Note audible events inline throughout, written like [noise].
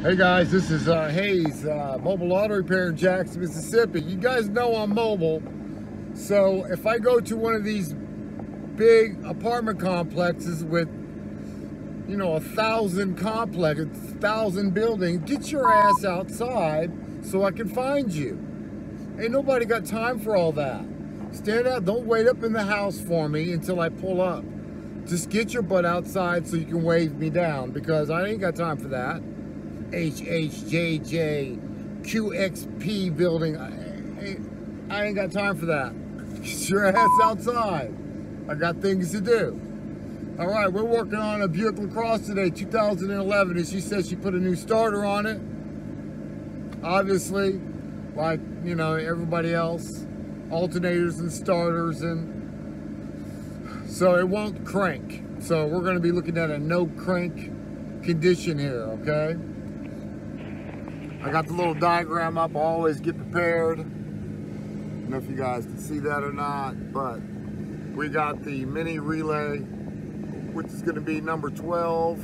Hey guys, this is uh, Hayes, uh, Mobile Auto Repair in Jackson, Mississippi. You guys know I'm mobile, so if I go to one of these big apartment complexes with, you know, a thousand complex, a thousand buildings, get your ass outside so I can find you. Ain't nobody got time for all that. Stand out, don't wait up in the house for me until I pull up. Just get your butt outside so you can wave me down because I ain't got time for that. HHJJ QXP building. I, I ain't got time for that. Get your ass outside. I got things to do. All right, we're working on a Buick LaCrosse today, 2011, and she says she put a new starter on it. Obviously, like, you know, everybody else, alternators and starters, and so it won't crank. So we're gonna be looking at a no crank condition here, okay? I got the little diagram up, always get prepared. I don't know if you guys can see that or not, but we got the mini relay, which is gonna be number 12.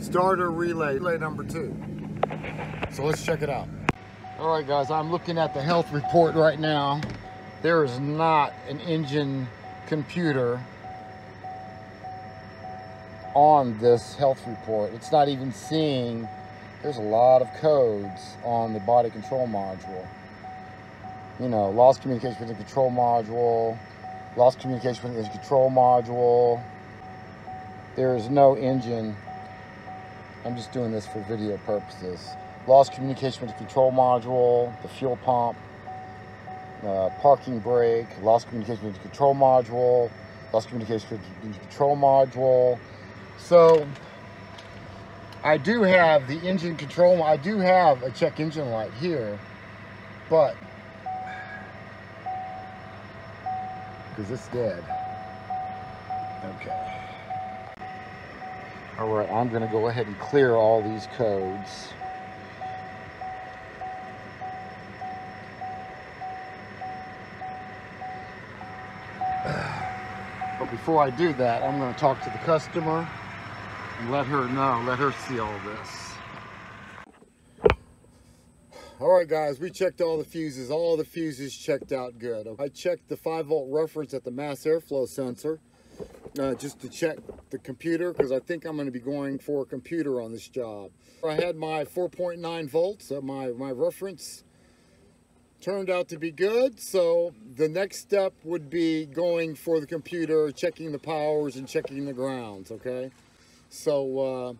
Starter relay, relay number two. So let's check it out. All right guys, I'm looking at the health report right now. There is not an engine computer on this health report. It's not even seeing there's a lot of codes on the body control module. You know, lost communication with the control module, lost communication with the control module. There is no engine. I'm just doing this for video purposes. Lost communication with the control module, the fuel pump, uh, parking brake, lost communication with the control module, lost communication with the control module. So I do have the engine control. I do have a check engine light here, but because it's dead. Okay. All right, I'm going to go ahead and clear all these codes. [sighs] But before I do that, I'm going to talk to the customer let her know, let her see all this. All right, guys, we checked all the fuses. All the fuses checked out good. I checked the 5 volt reference at the mass airflow sensor uh, just to check the computer because I think I'm going to be going for a computer on this job. I had my 4.9 volts at my, my reference turned out to be good. So the next step would be going for the computer, checking the powers and checking the grounds, okay? So uh,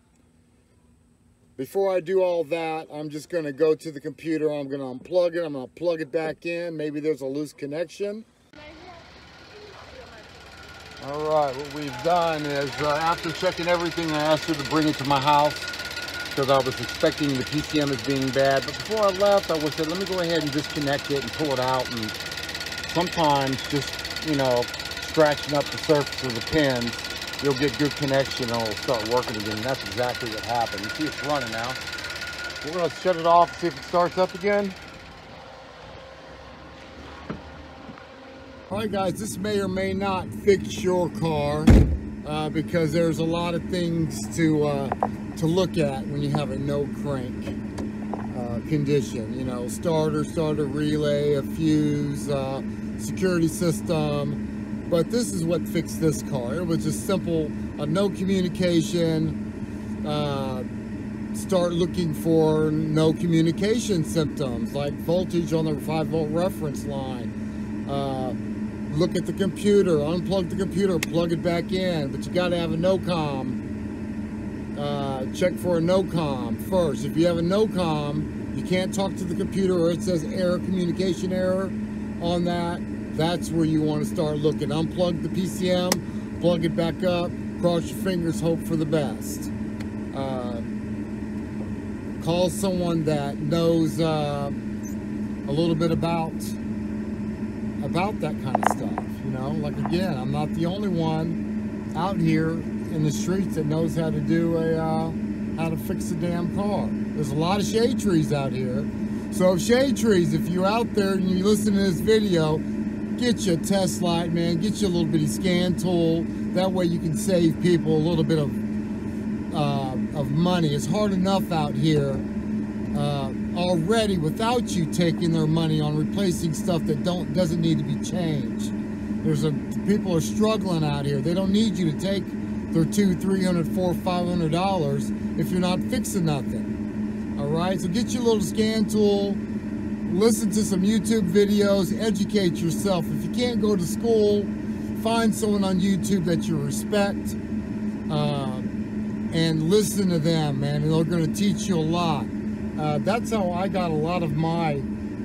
before I do all that, I'm just going to go to the computer. I'm going to unplug it. I'm going to plug it back in. Maybe there's a loose connection. All right, what we've done is uh, after checking everything, I asked her to bring it to my house because I was expecting the PCM as being bad. But before I left, I was said, let me go ahead and disconnect it and pull it out. And sometimes just, you know, scratching up the surface of the pins you'll get good connection and it'll start working again. And that's exactly what happened. You see it's running now. We're gonna shut it off see if it starts up again. All right guys, this may or may not fix your car uh, because there's a lot of things to uh, to look at when you have a no crank uh, condition. You know, starter, starter relay, a fuse, uh, security system, but this is what fixed this car. It was just simple, uh, no communication, uh, start looking for no communication symptoms like voltage on the 5 volt reference line. Uh, look at the computer, unplug the computer, plug it back in, but you got to have a no-com. Uh, check for a no-com first. If you have a no-com, you can't talk to the computer or it says error, communication error on that that's where you want to start looking. Unplug the PCM, plug it back up, cross your fingers, hope for the best. Uh, call someone that knows uh, a little bit about about that kind of stuff. You know, like again, I'm not the only one out here in the streets that knows how to do a uh, how to fix a damn car. There's a lot of shade trees out here. So shade trees, if you're out there and you listen to this video, get your test light, man. Get your little bitty scan tool. That way you can save people a little bit of, uh, of money. It's hard enough out here uh, already without you taking their money on replacing stuff that don't doesn't need to be changed. There's a people are struggling out here. They don't need you to take their two, three hundred, four, five hundred dollars if you're not fixing nothing. All right, so get your little scan tool, listen to some YouTube videos, educate yourself. If you can't go to school, find someone on YouTube that you respect uh, and listen to them, man. And they're going to teach you a lot. Uh, that's how I got a lot of my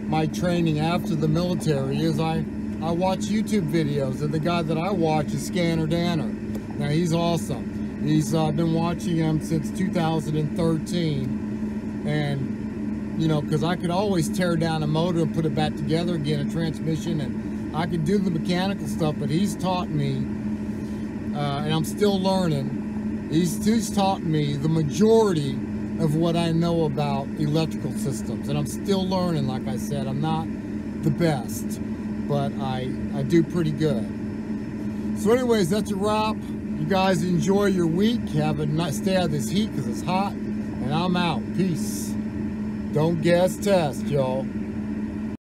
my training after the military. Is I I watch YouTube videos, and the guy that I watch is Scanner Danner. Now he's awesome. He's uh, been watching him since 2013, and you know, because I could always tear down a motor and put it back together again, a transmission, and I could do the mechanical stuff. But he's taught me, uh, and I'm still learning. He's, he's taught me the majority of what I know about electrical systems, and I'm still learning. Like I said, I'm not the best, but I I do pretty good. So, anyways, that's a wrap. You guys enjoy your week. Have a nice stay out of this heat because it's hot. And I'm out. Peace. Don't gas test, y'all.